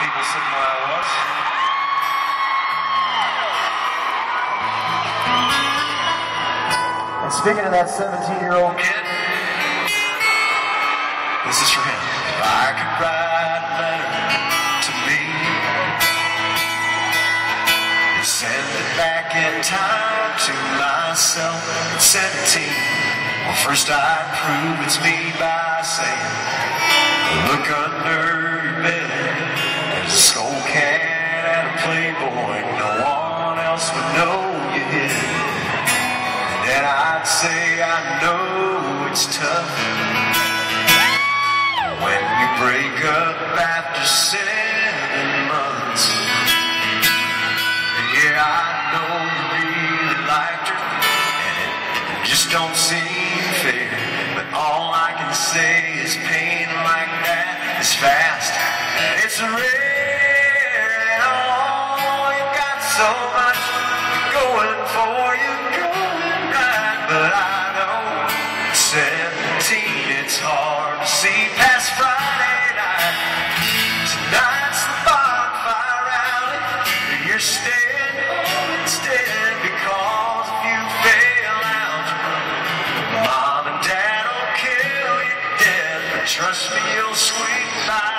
people sitting where I was. And speaking of that 17-year-old Kid, this is for him. If I could write a letter to me and send it back in time to myself at 17, well, first I'd prove it's me by saying, playboy. No one else would know you hid. And I'd say, I know it's tough when you break up after seven months. Yeah, I know you really liked her, and it just don't seem fair. But all I can say is pain like that is fast, it's rare. So much going for you, going right, but I know. 17, it's hard to see past Friday night. Tonight's the bonfire rally. You're home instead because if you fail out, mom and dad will kill you dead. But trust me, you'll squeak by